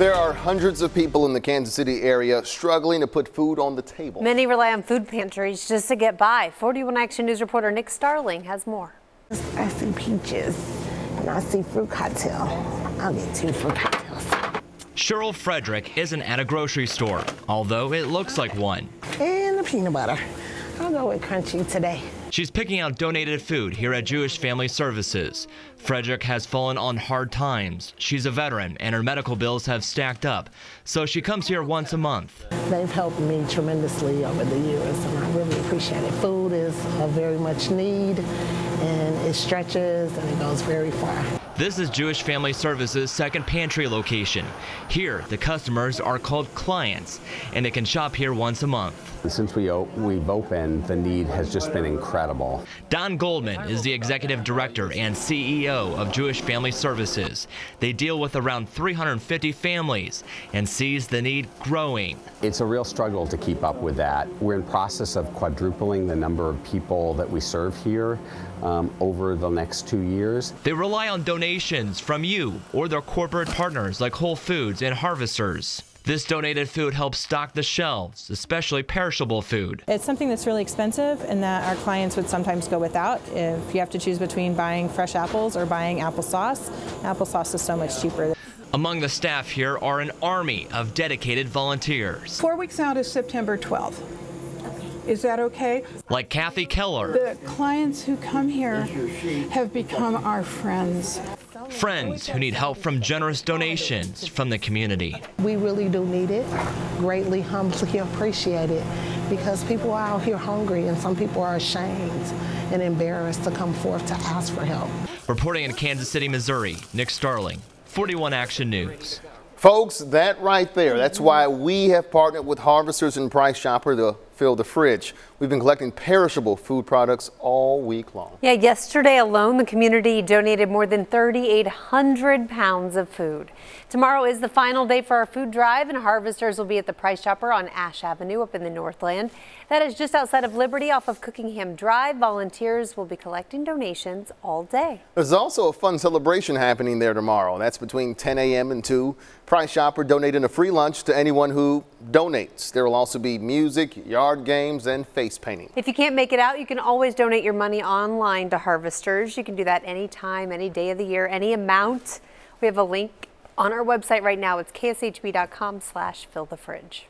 There are hundreds of people in the Kansas City area struggling to put food on the table. Many rely on food pantries just to get by. 41 Action News reporter Nick Starling has more. I see peaches and I see fruit cocktail. I'll get two fruit cocktails. Cheryl Frederick isn't at a grocery store, although it looks like one. And the peanut butter. I'll go with crunchy today. She's picking out donated food here at Jewish Family Services. Frederick has fallen on hard times. She's a veteran and her medical bills have stacked up, so she comes here once a month. They've helped me tremendously over the years and I really appreciate it. Food is a very much need and it stretches and it goes very far. This is Jewish Family Services' second pantry location. Here, the customers are called clients, and they can shop here once a month. Since we we've opened, the need has just been incredible. Don Goldman is the executive director and CEO of Jewish Family Services. They deal with around 350 families and sees the need growing. It's a real struggle to keep up with that. We're in process of quadrupling the number of people that we serve here um, over the next two years. They rely on donations from you or their corporate partners like Whole Foods and Harvesters. This donated food helps stock the shelves, especially perishable food. It's something that's really expensive and that our clients would sometimes go without. If you have to choose between buying fresh apples or buying applesauce, applesauce is so much cheaper. Among the staff here are an army of dedicated volunteers. Four weeks out is September 12th. Is that okay? Like Kathy Keller. The clients who come here have become our friends. Friends who need help from generous donations from the community. We really do need it, greatly, humbly appreciate it, because people are out here hungry and some people are ashamed and embarrassed to come forth to ask for help. Reporting in Kansas City, Missouri, Nick Starling, 41 Action News. Folks, that right there, that's why we have partnered with Harvesters and Price Chopper to fill the fridge. We've been collecting perishable food products all week long. Yeah, yesterday alone, the community donated more than 3,800 pounds of food. Tomorrow is the final day for our food drive, and harvesters will be at the Price Chopper on Ash Avenue up in the Northland. That is just outside of Liberty off of Cookingham Drive. Volunteers will be collecting donations all day. There's also a fun celebration happening there tomorrow. That's between 10 a.m. and 2. Price Chopper donating a free lunch to anyone who donates. There will also be music, yard games, and face painting. If you can't make it out, you can always donate your money online to Harvesters. You can do that anytime, any day of the year, any amount. We have a link on our website right now. It's kshb.com slash fill the fridge.